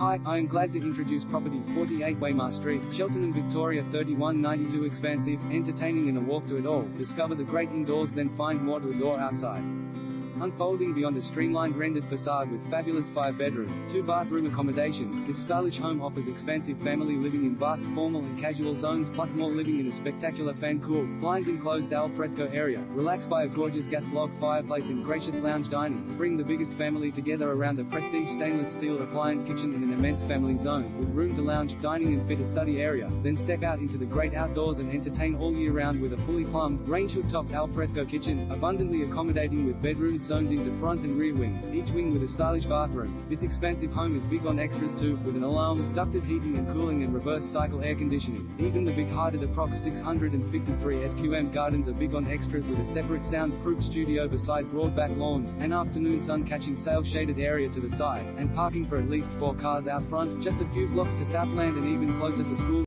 Hi, I am glad to introduce property 48 Weymar Street, Cheltenham, Victoria 3192 expansive, entertaining and a walk to it all. Discover the great indoors then find more to adore outside. Unfolding beyond a streamlined rendered facade with fabulous five-bedroom, two-bathroom accommodation, this stylish home offers expansive family living in vast formal and casual zones plus more living in a spectacular fan-cooled, blinds-enclosed al fresco area. Relax by a gorgeous gas log fireplace and gracious lounge dining. Bring the biggest family together around a prestige stainless steel appliance kitchen in an immense family zone, with room to lounge, dining and fit a study area. Then step out into the great outdoors and entertain all year round with a fully plumbed, range hood-topped al fresco kitchen, abundantly accommodating with bedrooms zoned into front and rear wings, each wing with a stylish bathroom. This expansive home is big on extras too, with an alarm, ducted heating and cooling and reverse cycle air conditioning. Even the big-hearted Approx 653 SQM gardens are big on extras with a separate sound-proof studio beside broad back lawns, an afternoon sun-catching sail-shaded area to the side, and parking for at least four cars out front, just a few blocks to Southland and even closer to school.